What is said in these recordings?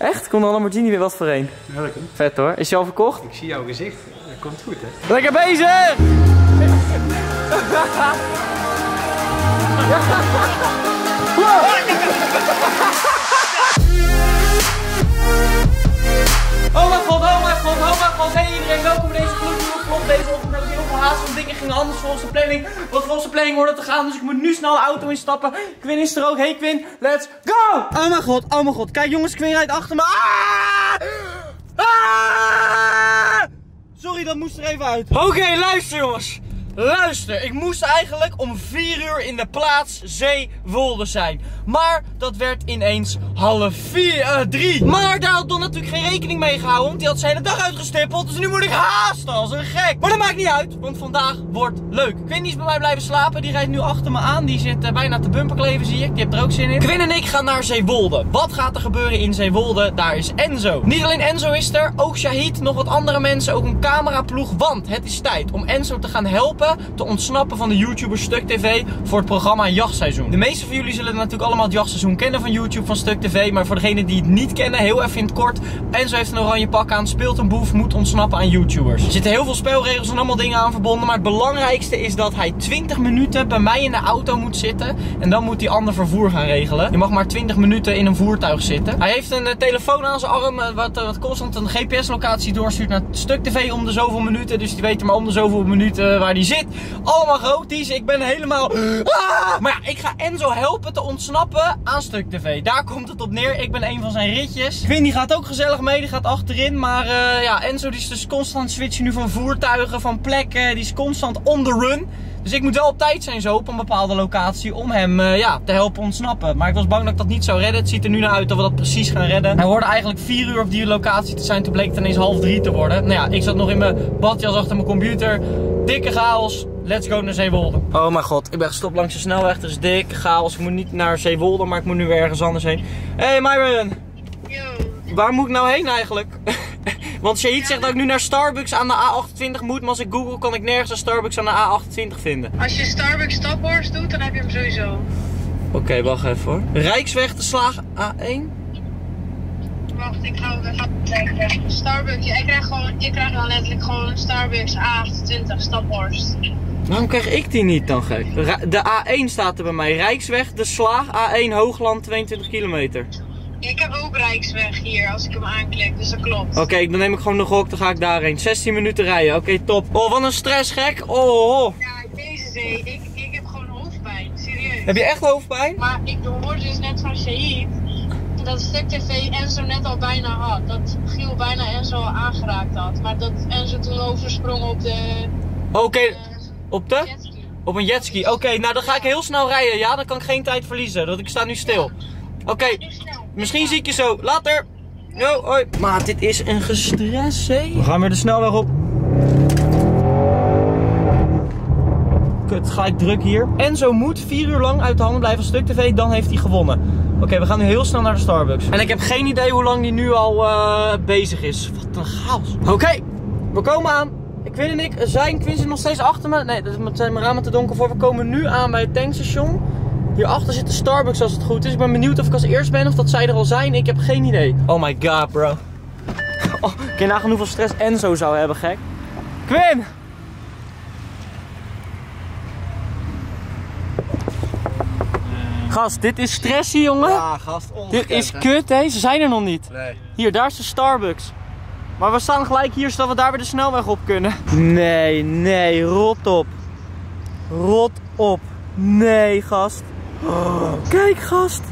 Echt? Komt een Lamborghini weer wat voor een? Welke? Vet hoor. Is je al verkocht? Ik zie jouw gezicht. Dat komt goed, hè? Lekker bezig! Oh mijn god, oh mijn god, oh mijn god. Hey iedereen, welkom bij deze gloednieuwe Deze heb ik heel veel haast, want dingen gingen anders volgens de planning. Wat volgens de planning hoorde te gaan, dus ik moet nu snel de auto instappen. Quinn is er ook. Hey Quinn, let's go! Oh mijn god, oh mijn god. Kijk jongens, Quinn rijdt achter me. Ah! Ah! Sorry, dat moest er even uit. Oké, luister jongens. Luister, ik moest eigenlijk om 4 uur in de plaats Zeewolde zijn. Maar dat werd ineens half 4, eh, 3. Maar daar had Don natuurlijk geen rekening mee gehouden, want die had zijn hele dag uitgestippeld. Dus nu moet ik haasten als een gek. Maar dat maakt niet uit, want vandaag wordt leuk. Quinn is bij mij blijven slapen, die rijdt nu achter me aan. Die zit eh, bijna te bumperkleven, zie ik. Die heeft er ook zin in. Quinn en ik gaan naar Zeewolde. Wat gaat er gebeuren in Zeewolde? Daar is Enzo. Niet alleen Enzo is er, ook Shahid, nog wat andere mensen, ook een cameraploeg. Want het is tijd om Enzo te gaan helpen te ontsnappen van de YouTuber Stuk TV voor het programma Jachtseizoen. De meeste van jullie zullen natuurlijk allemaal het jachtseizoen kennen van YouTube, van Stuk TV. Maar voor degenen die het niet kennen, heel even in het kort. Enzo heeft een oranje pak aan, speelt een boef, moet ontsnappen aan YouTubers. Er zitten heel veel spelregels en allemaal dingen aan verbonden. Maar het belangrijkste is dat hij 20 minuten bij mij in de auto moet zitten. En dan moet hij ander vervoer gaan regelen. Je mag maar 20 minuten in een voertuig zitten. Hij heeft een uh, telefoon aan zijn arm, wat, uh, wat constant een GPS-locatie doorstuurt naar Stuk TV om de zoveel minuten. Dus die weet maar om de zoveel minuten waar hij zit. Allemaal roties. Ik ben helemaal... Ah! Maar ja, ik ga Enzo helpen te ontsnappen aan Stuk TV. Daar komt het op neer. Ik ben een van zijn ritjes. Quinn die gaat ook gezellig mee. Die gaat achterin. Maar uh, ja, Enzo die is dus constant switchen nu van voertuigen, van plekken. Die is constant on the run. Dus ik moet wel op tijd zijn zo op een bepaalde locatie om hem uh, ja, te helpen ontsnappen. Maar ik was bang dat ik dat niet zou redden. Het ziet er nu naar uit dat we dat precies gaan redden. Hij hoorde eigenlijk 4 uur op die locatie te zijn. Toen bleek het ineens half 3 te worden. Nou ja, ik zat nog in mijn badjas achter mijn computer. Dikke chaos. Let's go naar Zeewolde. Oh mijn god, ik ben gestopt langs de snelweg. Er is dikke chaos. Ik moet niet naar Zeewolde, maar ik moet nu weer ergens anders heen. Hey Myron. Yo. Waar moet ik nou heen eigenlijk? Want Shahid zegt dat ik nu naar Starbucks aan de A28 moet. Maar als ik google kan ik nergens een Starbucks aan de A28 vinden. Als je Starbucks Staphorst doet, dan heb je hem sowieso. Oké, okay, wacht even hoor. Rijksweg de Slaag A1. Wacht, ik ga even. Starbucks, ja, ik krijg gewoon, ik krijg dan letterlijk gewoon Starbucks A28 Staphorst. Waarom krijg ik die niet dan gek? De A1 staat er bij mij. Rijksweg, de Slaag, A1 Hoogland, 22 kilometer. Ik heb ook Rijksweg hier als ik hem aanklik, dus dat klopt. Oké, okay, dan neem ik gewoon de gok, dan ga ik daarheen. 16 minuten rijden, oké okay, top. Oh, wat een stress gek. Oh, oh. Ja, deze zee, ik, ik heb gewoon hoofdpijn, serieus. Heb je echt hoofdpijn? Maar ik hoorde dus net van Shahid dat Stuk TV Enzo net al bijna had. Dat Giel bijna Enzo al aangeraakt had. Maar dat Enzo toen oversprong op de... Oké, okay. op de? Jetski. Op een jetski. Oké, okay, nou dan ga ik heel snel rijden. Ja, dan kan ik geen tijd verliezen. Dat ik sta nu stil. Oké, okay. misschien zie ik je zo. Later. Yo, hoi. Maar dit is een gestres, hè? We gaan weer de snelweg op. Kut, gelijk druk hier. Enzo moet 4 uur lang uit de handen blijven van Stuk TV, dan heeft hij gewonnen. Oké, okay, we gaan nu heel snel naar de Starbucks. En ik heb geen idee hoe lang die nu al uh, bezig is. Wat een chaos. Oké, okay, we komen aan. Quinn en ik zijn, Quinn zit nog steeds achter me. Nee, dat zijn mijn ramen te donker voor. We komen nu aan bij het tankstation. Hierachter zit de Starbucks als het goed is. Ik ben benieuwd of ik als eerst ben of dat zij er al zijn. Ik heb geen idee. Oh my god, bro. Oh, kun je nagaan hoeveel stress Enzo zou hebben, gek. Quinn! Gast, dit is stressy, jongen. Ja, gast, Dit is kut, hè. Ze zijn er nog niet. Nee. Hier, daar is de Starbucks. Maar we staan gelijk hier, zodat we daar weer de snelweg op kunnen. Nee, nee, rot op. Rot op. Nee, gast. Oh, kijk, gast.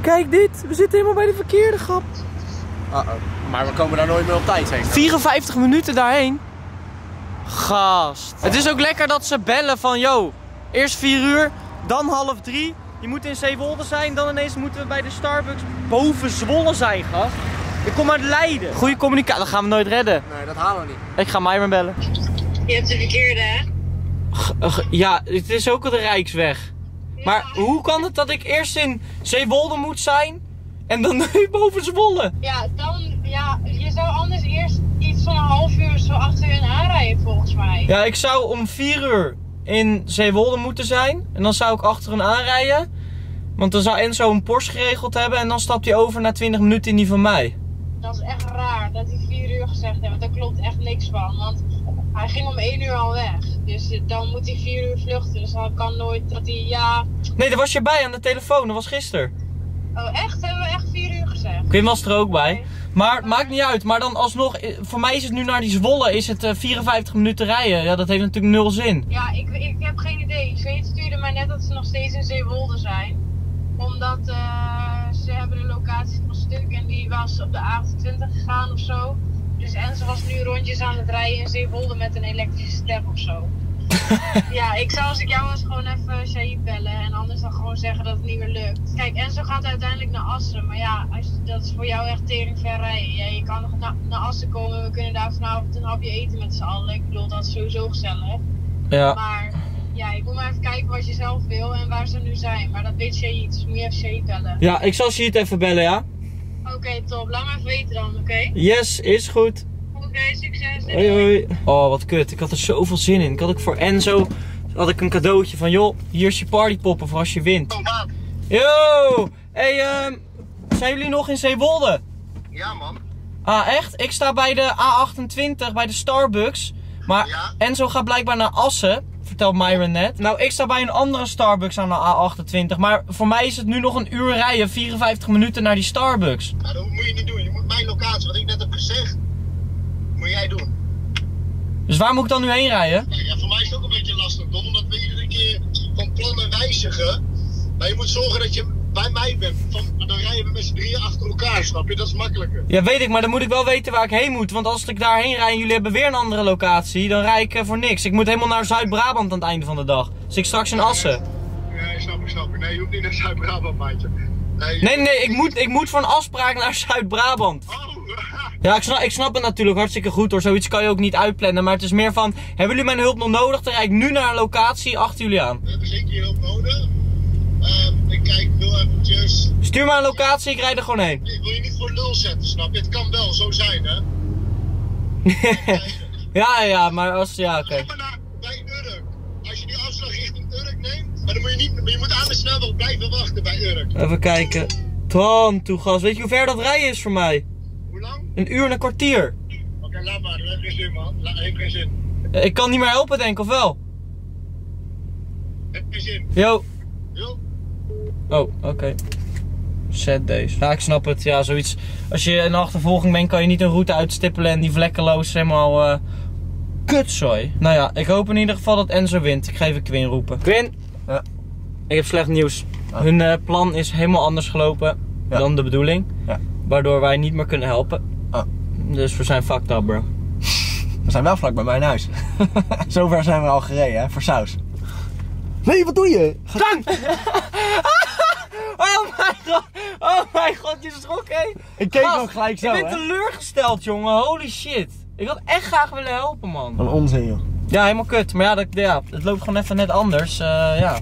Kijk dit. We zitten helemaal bij de verkeerde grap. Uh -oh. Maar we komen daar nooit meer op tijd heen. 54 minuten daarheen. Gast. Het is ook lekker dat ze bellen van, yo, eerst 4 uur, dan half 3. Je moet in Zeewolde zijn, dan ineens moeten we bij de Starbucks boven Zwolle zijn, gast. Ik kom uit Leiden. Goede communicatie, dat gaan we nooit redden. Nee, dat halen we niet. Ik ga Myron bellen. Je hebt de verkeerde, hè? Ja, het is ook al de Rijksweg. Ja. Maar hoe kan het dat ik eerst in Zeewolde moet zijn en dan nu boven Zwolle? Ja, dan, ja, je zou anders eerst iets van een half uur zo achter hun aanrijden volgens mij. Ja, ik zou om vier uur in Zeewolde moeten zijn en dan zou ik achter hun aanrijden. Want dan zou Enzo een Porsche geregeld hebben en dan stapt hij over na 20 minuten in die van mij. Dat is echt raar dat hij 4 uur gezegd heeft. Want daar klopt echt niks van. Want hij ging om 1 uur al weg. Dus dan moet hij 4 uur vluchten. Dus dan kan nooit dat hij ja. Nee, daar was je bij aan de telefoon, dat was gisteren. Oh, echt? Hebben we echt 4 uur gezegd? Quinn was er ook bij. Maar maakt niet uit. Maar dan alsnog, eh, voor mij is het nu naar die Zwolle, is het eh, 54 minuten rijden. Ja, dat heeft natuurlijk nul zin. Ja, ik, ik heb geen idee. Zweet stuurde mij net dat ze nog steeds in Zeewolde zijn. Omdat eh, ze hebben de locatie van stuk en die was op de A28 gegaan of zo. Dus en ze was nu rondjes aan het rijden in Zeewolde met een elektrische step of zo. ja, ik zou als ik jou was gewoon even Shaib bellen en anders dan gewoon zeggen dat het niet meer lukt. Kijk, Enzo gaat uiteindelijk naar Assen, maar ja, als, dat is voor jou echt tering ver rijden. Ja, je kan nog na- naar Assen komen, we kunnen daar vanavond een hapje eten met z'n allen. Ik bedoel, dat is sowieso gezellig. Ja. Maar ja, ik moet maar even kijken wat je zelf wil en waar ze nu zijn. Maar dat weet Shaib, dus moet je even Shaib bellen. Ja, ik zal Sheet even bellen, ja? Oké, top. Laat me even weten dan, oké? Yes, is goed. Oké, succes. Doei, Hoi hoi. Oh, wat kut. Ik had er zoveel zin in. Ik had ook voor Enzo had ik een cadeautje van, joh, hier is je partypoppen voor als je wint. Oh. Yo! Hey, ehm, zijn jullie nog in Zeewolde? Ja, man. Ah, echt? Ik sta bij de A28, bij de Starbucks. Maar Ja? Enzo gaat blijkbaar naar Assen, vertelt Myron net. Nou, ik sta bij een andere Starbucks aan de A28. Maar voor mij is het nu nog een uur rijden, 54 minuten naar die Starbucks. Nou, dat moet je niet doen. Je moet mijn locatie, wat ik net heb gezegd, moet jij doen. Dus waar moet ik dan nu heen rijden? Ja, voor mij is het ook een beetje lastig, Don, omdat we iedere keer van plannen wijzigen. Maar je moet zorgen dat je bij mij bent. Van, dan rijden we met z'n drieën achter elkaar, snap je? Dat is makkelijker. Ja, weet ik, maar dan moet ik wel weten waar ik heen moet. Want als ik daarheen rijd en jullie hebben weer een andere locatie, dan rijd ik eh, voor niks. Ik moet helemaal naar Zuid-Brabant aan het einde van de dag. Dus ik straks in Assen. Nee, snap ik, snap ik. Nee, je hoeft niet naar Zuid-Brabant, maatje. Nee, Nee, nee, ik moet, ik moet voor een afspraak naar Zuid-Brabant. Oh, Ja, ik snap, ik snap het natuurlijk hartstikke goed hoor. Zoiets kan je ook niet uitplannen. Maar het is meer van, hebben jullie mijn hulp nog nodig? Dan rijd ik nu naar een locatie achter jullie aan. we hebben zeker je hulp nodig. Ehm, ik kijk, wil eventjes... Stuur maar een locatie, ik rijd er gewoon heen. Ik wil je niet voor nul zetten, snap je? Het kan wel zo zijn, hè? ja, ja, maar als, ja, oké. Naar, bij Urk. Als je die afslag richting Urk neemt, maar dan moet je niet, maar je moet aan de snelweg blijven wachten bij Urk. Even kijken. Tran, toe gas. Weet je hoe ver dat rijden is voor mij? Een uur en een kwartier. Oké, laat maar, dat heeft geen zin, man. La, heeft geen zin. Ik kan niet meer helpen, denk ik, of wel? Heeft geen zin. Yo. Jo? Oh, oké. Zet deze. Ja, ik snap het. Ja, zoiets. Als je in de achtervolging bent, kan je niet een route uitstippelen en die vlekkeloos helemaal eh kutzooi. Nou ja, ik hoop in ieder geval dat Enzo wint. Ik ga even Quinn roepen. Quinn! Ja. Ik heb slecht nieuws. Hun eh, plan is helemaal anders gelopen Ja. dan de bedoeling. Ja. Waardoor wij niet meer kunnen helpen. Oh. Dus we zijn fucked up, bro. We zijn wel vlak bij mijn huis. Zover zijn we al gereden, hè, voor saus. Nee, wat doe je? Ga- Dan! oh mijn god! Oh mijn god, je schrok, hé! Ik keek Gast, ook gelijk zo, Ik ben hè. teleurgesteld, jongen. Holy shit. Ik had echt graag willen helpen, man. Wat een onzin, joh. Ja, helemaal kut. Maar ja, dat, ja het loopt gewoon even net anders. Eh, ja.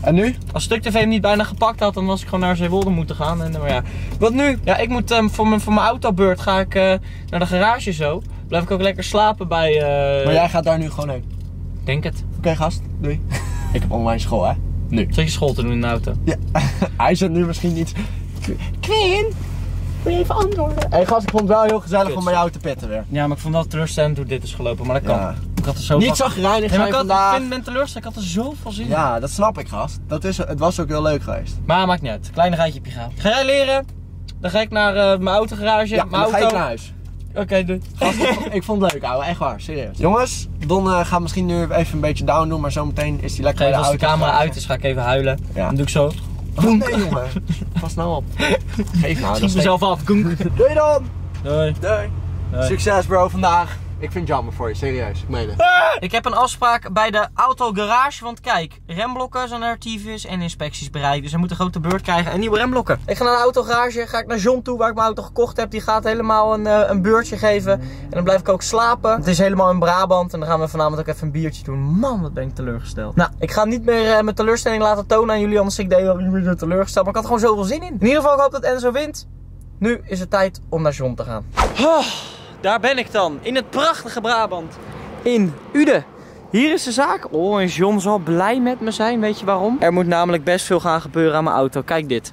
En nu? Als Stuk TV hem niet bijna gepakt had, dan was ik gewoon naar Zeewolde moeten gaan. En, maar ja. Wat nu? Ja, ik moet ehm, voor mijn, voor mijn autobeurt ga ik eh, naar de garage zo. Blijf ik ook lekker slapen bij... eh, Maar jij gaat daar nu gewoon heen. Denk het. Oké, gast. Doei. Ik heb online school, hè. Nu. Zat je school te doen in de auto? Ja. Hij zit nu misschien niet... Quinn! Wil je even antwoorden? Hé, hey, gast, ik vond het wel heel gezellig Kut, om bij jou te petten weer. Ja, maar ik vond dat teleurstellend hoe dit is gelopen. Maar dat kan. Ja. Ik had er zo Niet zagrijnig Nee, maar zijn ik, had, ik vandaag. vind, ben teleurgesteld. Ik had er zoveel zin in. Ja, dat snap ik, gast. Dat is, het was ook heel leuk geweest. Maar maakt niet uit. Kleine rijtje gehad. Ga jij leren? Dan ga ik naar eh, mijn autogarage. Ja, mijn dan ga ik naar huis. Oké, doei. Gast, ik, vond, ik het leuk, ouwe. Echt waar, serieus. Jongens, Don eh, gaat misschien nu even een beetje down doen, maar zometeen is hij lekker bij als de camera uit is, ga ik even huilen. Ja. Dan doe ik zo. Oh, nee, jongen. Pas nou op. Geef nou. Schiet mezelf af. Doei dan. Doei. Doei. Doei. Succes bro vandaag. Ik vind het jammer voor je, serieus. Ik meen het. Ik heb een afspraak bij de autogarage. Want kijk, remblokken zijn er tyfus en inspecties bereikt. Dus hij moet een grote beurt krijgen en nieuwe remblokken. Ik ga naar de autogarage. Ga ik naar John toe waar ik mijn auto gekocht heb. Die gaat helemaal een, eh, een beurtje geven. En dan blijf ik ook slapen. Het is helemaal in Brabant. En dan gaan we vanavond ook even een biertje doen. Man, wat ben ik teleurgesteld. Nou, ik ga niet meer eh, mijn teleurstelling laten tonen aan jullie. Anders ik deed wel weer teleurgesteld. Maar ik had er gewoon zoveel zin in. In ieder geval, ik hoop dat Enzo wint. Nu is het tijd om naar John te gaan. Daar ben ik dan. In het prachtige Brabant. In Uden. Hier is de zaak. Oh, en John zal blij met me zijn. Weet je waarom? Er moet namelijk best veel gaan gebeuren aan mijn auto. Kijk dit.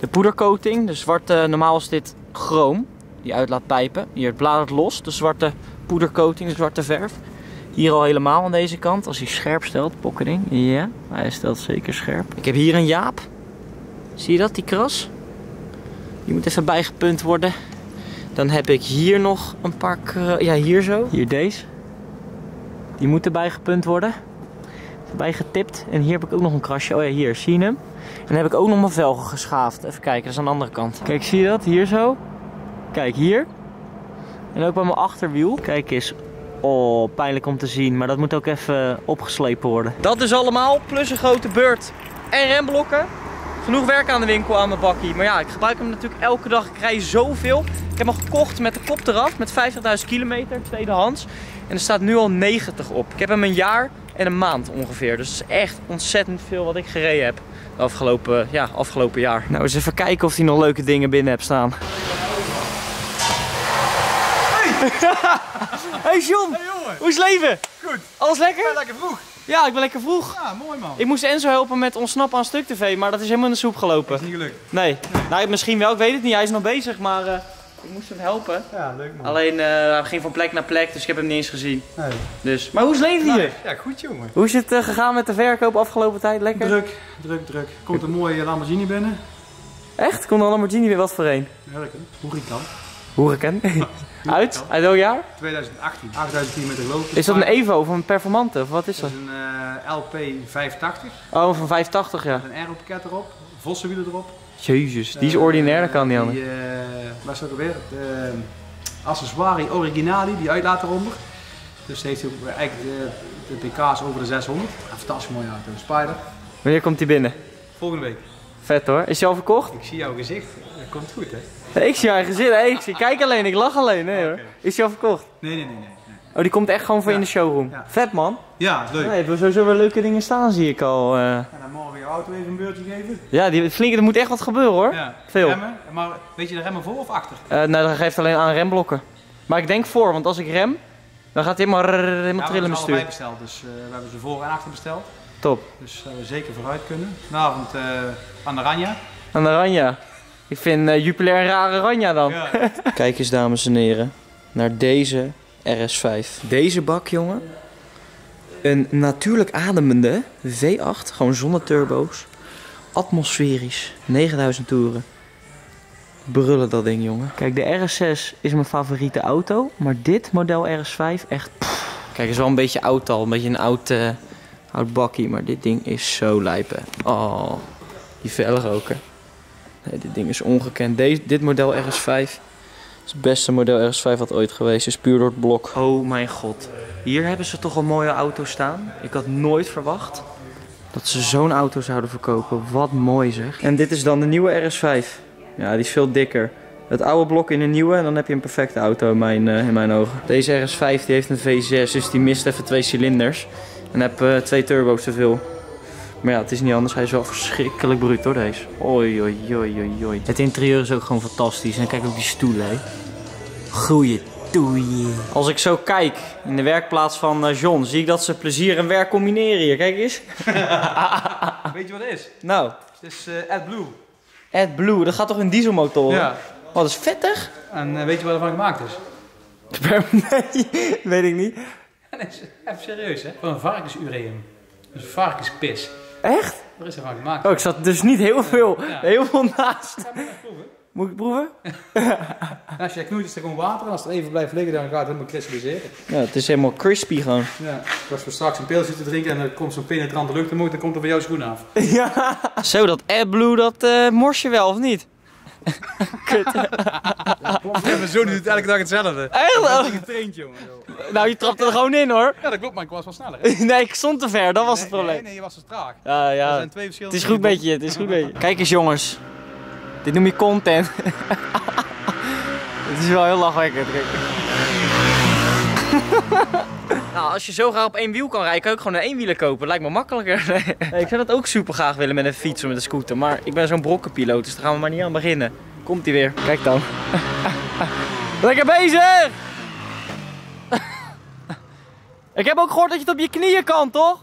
De poedercoating. De zwarte, normaal is dit chroom. Die uitlaatpijpen. Hier, het bladert los. De zwarte poedercoating, de zwarte verf. Hier al helemaal aan deze kant. Als hij scherp stelt, pokkering. Ja, hij stelt zeker scherp. Ik heb hier een Jaap. Zie je dat, die kras? Die moet even bijgepunt worden. Dan heb ik hier nog een paar... kra- Ja, hier zo. Hier deze. Die moet erbij gepunt worden. Erbij getipt. En hier heb ik ook nog een krasje. Oh ja, hier. Zie je hem? En dan heb ik ook nog mijn velgen geschaafd. Even kijken, dat is aan de andere kant. Kijk, zie je dat? Hier zo. Kijk, hier. En ook bij mijn achterwiel. Kijk eens. Oh, pijnlijk om te zien. Maar dat moet ook even opgeslepen worden. Dat is allemaal. Plus een grote beurt. En remblokken. Genoeg werk aan de winkel aan mijn bakkie. Maar ja, ik gebruik hem natuurlijk elke dag. Ik rij zoveel. Ik heb hem gekocht met de kop eraf. Met 50.000 kilometer. Tweedehands. En er staat nu al 90 op. Ik heb hem een jaar en een maand ongeveer. Dus het is echt ontzettend veel wat ik gereden heb. De afgelopen, ja, afgelopen jaar. Nou, eens even kijken of hij nog leuke dingen binnen hebt staan. Hey John, Hey jongen, hoe is het leven? goed. Alles lekker? Lekker vroeg. Ja, ik ben lekker vroeg. Ja, mooi man. Ik moest Enzo helpen met ontsnappen aan stuk tv, maar dat is helemaal in de soep gelopen. Niet gelukt. Nee. Nou, misschien wel, ik weet het niet. Hij is nog bezig, maar eh, ik moest hem helpen. Ja, leuk man. Alleen, eh, hij ging van plek naar plek, dus ik heb hem niet eens gezien. Nee. Dus. Maar hoe is het leven hier? Ja, goed jongen. Hoe is het eh, gegaan met de verkoop afgelopen tijd? Lekker? Druk, druk, druk. Komt een mooie Lamborghini binnen. Echt? Komt de Lamborghini weer wat voor een? Ja, lekker. Hurrican. Hoeriken. Uit? Uit welk jaar? 2018. 8000 kilometer gelopen. Is dat een Evo of een Performante? Of wat is Dat dat? is een eh, LP 580. Oh, van 580 ja. Met een aeropakket erop. Vossenwielen erop. Jezus, die is ordinair, dat kan niet anders. Die, eh, waar dat ook weer? De uh, accessoire originali, die uitlaat eronder. Dus heeft hij ook eigenlijk de, de pk's over de 600. Een fantastisch mooie auto. Een Spider. Wanneer komt die binnen? Volgende week. Vet hoor. Is hij al verkocht? Ik zie jouw gezicht. Dat komt goed hè? Ik zie haar gezin. Nee, ik, zie, kijk alleen, ik lach alleen. Nee hoor. Is hij al verkocht? Nee, nee, nee. nee. Oh, die komt echt gewoon voor Ja. in de showroom. Ja. Vet man. Ja, leuk. Nee, we sowieso weer leuke dingen staan, zie ik al. eh. En dan morgen jouw auto even een beurtje geven. Ja, die flinke, er moet echt wat gebeuren hoor. Ja. Veel. Remmen. Maar weet je de remmen voor of achter? Eh, nou, dat geeft alleen aan remblokken. Maar ik denk voor, want als ik rem, dan gaat hij helemaal, helemaal ja, we trillen hebben mijn ze allebei stuur. besteld. Dus eh, we hebben ze voor en achter besteld. Top. Dus we zeker vooruit kunnen. Vanavond eh aan de Ranja. Aan de Ranja. Ik vind eh, Jupiler een rare Ranja dan. Ja. Kijk eens dames en heren, naar deze RS5. Deze bak jongen. Een natuurlijk ademende V8, gewoon zonder turbo's. Atmosferisch, 9000 toeren. Brullen dat ding jongen. Kijk, de RS6 is mijn favoriete auto, maar dit model RS5 echt... pff. Kijk, is wel een beetje oud al, een beetje een oud, eh, bakkie, maar dit ding is zo lijpen. Oh, die velgen ook hè. Nee, dit ding is ongekend. Deze, dit model RS5 is het beste model RS5 wat ooit geweest is. Puur door het blok. Oh mijn god. Hier hebben ze toch een mooie auto staan. Ik had nooit verwacht dat ze zo'n auto zouden verkopen. Wat mooi zeg. En dit is dan de nieuwe RS5. Ja, die is veel dikker. Het oude blok in de nieuwe en dan heb je een perfecte auto in mijn, eh, in mijn ogen. Deze RS5 die heeft een V6, dus die mist even twee cilinders. En heb eh, twee turbo's te veel. Maar ja, het is niet anders. Hij is wel verschrikkelijk bruut hoor, deze. Oei, oei, oei, oei, oei. Het interieur is ook gewoon fantastisch. En kijk ook die stoelen, hè. Goeie. Als ik zo kijk in de werkplaats van eh, John, zie ik dat ze plezier en werk combineren hier. Kijk eens. Weet je wat het is? Nou, Het is eh AdBlue. AdBlue, dat gaat toch in dieselmotor? Ja. Oh, dat is vettig. En weet je wat ervan gemaakt is? nee, weet ik niet. Nee, is even serieus hè? Van een varkensureum. Dus varkenspis. Echt? Waar is er van gemaakt? Oh, ik zat dus niet heel veel, Ja. heel veel naast. Ga maar even proeven. Moet ik proeven? En als je knoeit is er gewoon water en als het even blijft liggen dan gaat het helemaal kristalliseren. Ja, het is helemaal crispy gewoon. Ja. Als we straks een pil zitten drinken en er komt zo'n penetrante lucht omhoog, dan komt er van jouw schoen af. Ja. Zo, dat AdBlue, dat eh mors je wel, of niet? Kut. Ja, mijn zoon doet elke dag hetzelfde. Echt? Getraind jongen. Nou, je trapt er gewoon in hoor. Ja dat klopt, maar ik was wel sneller. Hè? Nee, ik stond te ver, dat was het probleem. Nee, nee, je was te traag. Ja, Er ja. zijn twee Het verschillende is goed met je, het is goed met je. Kijk eens jongens. Dit noem je content. Het is wel heel lachwekkend. Kijk. Nou, als je zo graag op één wiel kan rijden, kan je ook gewoon een eenwieler kopen. Lijkt me makkelijker. Nee, ik zou dat ook super graag willen met een fiets of met een scooter. Maar ik ben zo'n brokkenpiloot, dus daar gaan we maar niet aan beginnen. Komt hij weer. Kijk dan. Lekker bezig! Ik heb ook gehoord dat je het op je knieën kan, toch?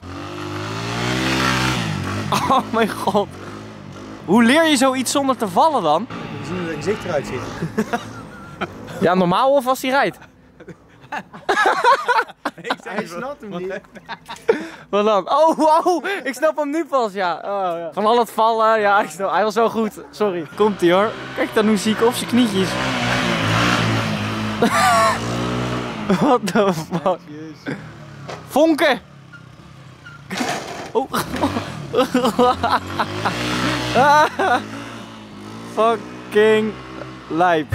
Oh mijn god. Hoe leer je zoiets zonder te vallen dan? We zien hoe het gezicht eruit ziet. Ja, normaal of als hij rijdt? Hij snapt hem niet. Wat dan? Oh, wow, ik snap hem nu pas, ja. Oh, ja. Van al het vallen, ja, ik snap, hij was zo goed. Sorry. Komt ie hoor. Kijk dan hoe ziek op zijn knietjes. What the fuck? Vonken! Oh. Fucking lijp.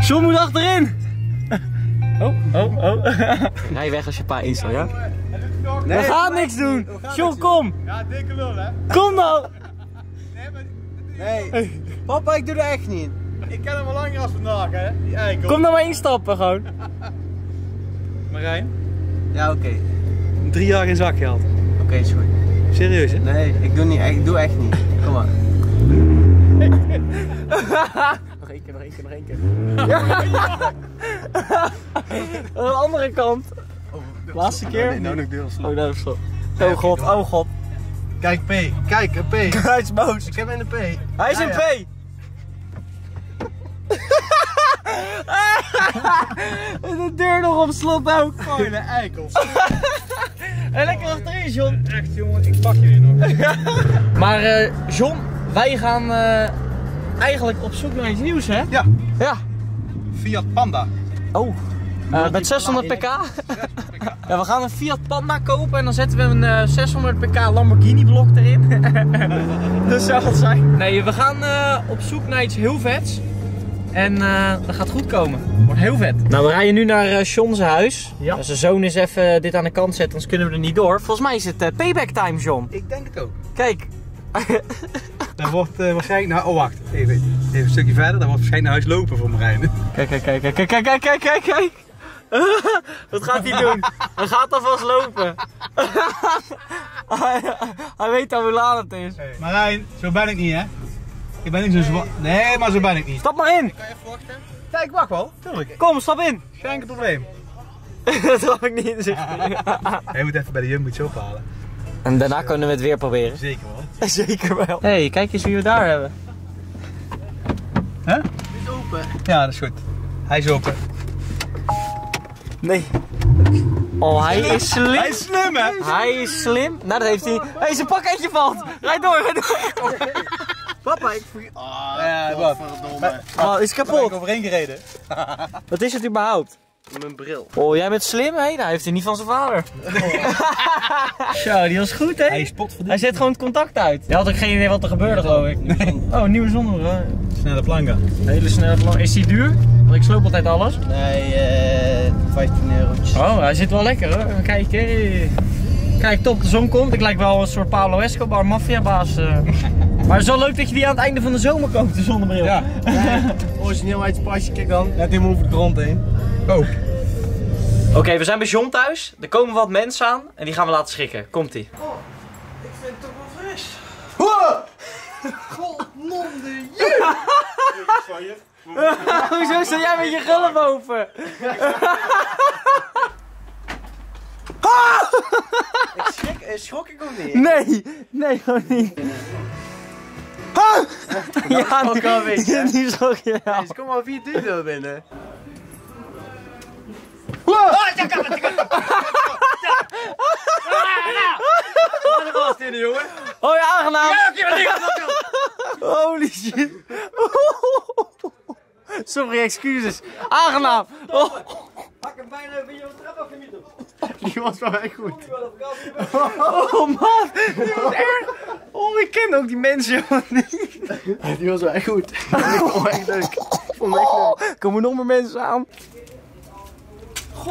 John moet achterin! Oh, oh, oh. Rij weg als je pa install, ja? We gaan niks doen! John, kom! Ja, dikke lul hè. Kom dan! Nee. Papa, ik doe er echt niet in. Ik ken hem al langer als vandaag hè. Die eikel. Kom dan maar instappen gewoon. Marijn. Ja, oké. Drie jaar geen zakgeld. Oké, is goed. Serieus hè? Nee, ik doe, niet, ik doe echt niet. Kom maar. Nog één keer, nog één keer, nog één keer. Aan de andere kant. Laatste keer. nou nog deels. Oh, dat is zo. Oh god, oh god. Kijk P. Kijk een P. Hij is boos. Ik heb in de P. Hij is Ja, ja. P. De deur nog op slot ook. Vuile eikels. En lekker achterin, John. Echt jongen, ik pak jullie nog. Maar eh, John, wij gaan eh, eigenlijk op zoek naar iets nieuws, hè? Ja. Ja. Fiat Panda. Oh. Eh, met 600 pk. ja, we gaan een Fiat Panda kopen en dan zetten we een eh, uh, 600 pk Lamborghini blok erin. dus zou het zijn. Nee, we gaan eh, op zoek naar iets heel vets. En dat gaat goed komen. Wordt heel vet. Nou, we rijden nu naar Sean's huis. Ja. Als zijn zoon is even dit aan de kant zet, anders kunnen we er niet door. Volgens mij is het payback time, John. Ik denk het ook. Kijk. dat wordt waarschijnlijk... naar. oh wacht. Even, even een stukje verder. Dat wordt waarschijnlijk naar huis lopen voor Marijn. Kijk, kijk, kijk, kijk, kijk, kijk, kijk, kijk. Wat gaat hij doen? Hij gaat alvast lopen. hij, hij weet al hoe laat het is. Marijn, zo ben ik niet hè. Ik ben niet zo zwaar. Nee, maar zo ben ik niet. Stap maar in. Kan je even wachten? Ja, ik wacht wel. Tuurlijk. Kom, stap in. Geen enkel probleem. dat trap ik niet in zich. Hij moet even bij de Jumbo iets ophalen. En daarna kunnen we het weer proberen. Zeker wel. Zeker wel. Hé, hey, kijk eens wie we daar hebben. Hè? Is open. Ja, dat is goed. Hij is open. Nee. Oh, hij is slim. Hij is slim hè? Hij is slim. Nou, dat heeft hij. Hé, hey, zijn pakketje valt. Rijd door, rijd door. Papa, ik vergeet... Ah, ja, wat? Oh, is Ben ik kapot. overheen gereden? Wat is het überhaupt? Mijn bril. Oh, jij bent slim, hé? Nou, heeft hij niet van zijn vader. Zo, die was goed, hè? Hij potverdiend. Hij zet gewoon het contact uit. Je had ook geen idee wat er gebeurde, geloof ik. Oh, nieuwe zonnebril. Snelle planken. Hele snelle plan. Is die duur? Want ik sloop altijd alles. Nee, eh 15 eurotjes. Oh, hij zit wel lekker hoor. Kijk, hé. Kijk, top, de zon komt. Ik lijk wel een soort Pablo Escobar maffiabaas. eh. Maar het is wel leuk dat je die aan het einde van de zomer koopt, de zonnebril. Ja. Origineelheidspasje, kijk dan. Net helemaal over de grond heen. Oh. Oké, we zijn bij John thuis. Er komen wat mensen aan en die gaan we laten schrikken. Komt-ie. Ik vind het toch wel fris. Hoezo sta jij met je gulp open? Schrik, eh, schrok ik ook niet? Nee, nee, gewoon niet. Ja, ook wel een beetje, hè? die, 잠깐만 잠깐만. Wat een gast jongen. Oh ja, aangenaam. Ja, oké, wat ik Holy shit. Sorry, excuses. Aangenaam. Oh. Hak hem bijna een beetje op de trap afgemieteld. Die was wel echt goed. Oh man, die was erg. Oh, ik ken ook die mensen. Die was wel echt goed. Ik vond echt leuk. Ik vond echt leuk. Komen nog meer mensen aan?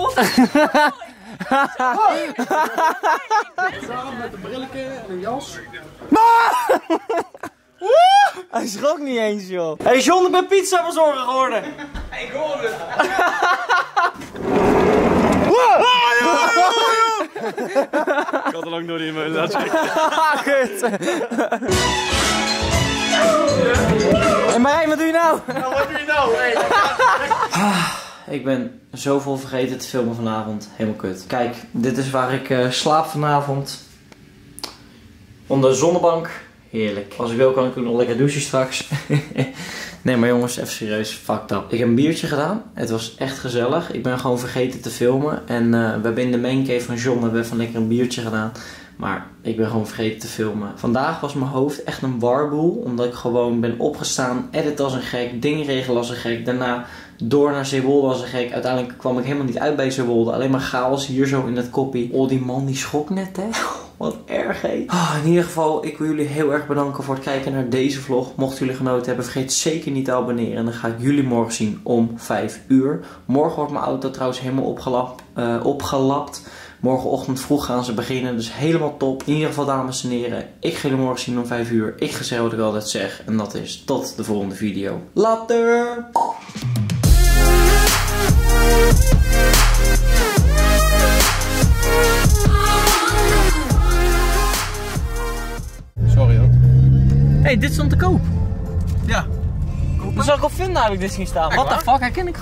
Samen met een brilletje en een jas. Hij schrok niet eens, joh. Hé, hey John, ik ben pizza verzorger geworden. Ik had er lang door laten checken. Ah, kut. En Marijn, wat doe je nou? Wat doe je nou? Hey, ik ben zoveel vergeten te filmen vanavond. Helemaal kut. Kijk, dit is waar ik eh, slaap vanavond. Onder de zonnebank. Heerlijk. Als ik wil kan ik ook nog lekker douchen straks. nee, maar jongens, even serieus. Fucked up. Ik heb een biertje gedaan. Het was echt gezellig. Ik ben gewoon vergeten te filmen. En eh, we hebben in de main cave van John hebben we even lekker een biertje gedaan. Maar ik ben gewoon vergeten te filmen. Vandaag was mijn hoofd echt een warboel. Omdat ik gewoon ben opgestaan, edit als een gek, dingen regelen als een gek. Daarna door naar Zeewolde als een gek. Uiteindelijk kwam ik helemaal niet uit bij Zeewolde. Alleen maar chaos hier zo in dat koppie. Oh, die man die schrok net, hè. Wat erg, hè. Ah, in ieder geval, ik wil jullie heel erg bedanken voor het kijken naar deze vlog. Mochten jullie genoten hebben, vergeet zeker niet te abonneren. En dan ga ik jullie morgen zien om 5 uur. Morgen wordt mijn auto trouwens helemaal opgelapt. eh, opgelapt. Morgenochtend vroeg gaan ze beginnen, dus helemaal top. In ieder geval, dames en heren, ik ga jullie morgen zien om 5 uur. Ik ga zeggen wat ik altijd zeg, en dat is tot de volgende video. Later! Sorry hoor. hey, dit stond te koop. Ja. Hoe zou ik op vinden eigenlijk dit zien staan? What the fuck, herken ik gewoon.